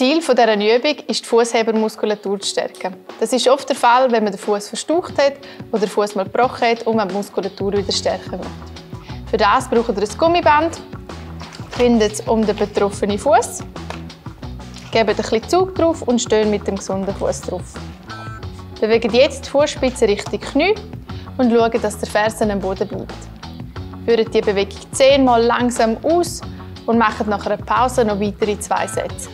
Das Ziel dieser Übung ist, die Fußhebermuskulatur zu stärken. Das ist oft der Fall, wenn man den Fuß verstaucht hat oder den Fuß mal gebrochen hat und man die Muskulatur wieder stärken möchte. Für das braucht ihr ein Gummiband, bindet es um den betroffenen Fuß, gebt ein bisschen Zug drauf und stehen mit dem gesunden Fuß drauf. Bewegt jetzt die Fußspitze Richtung Knie und schaut, dass der Fersen am Boden bleibt. Führt die Bewegung zehnmal langsam aus und macht nach einer Pause noch weitere zwei Sätze.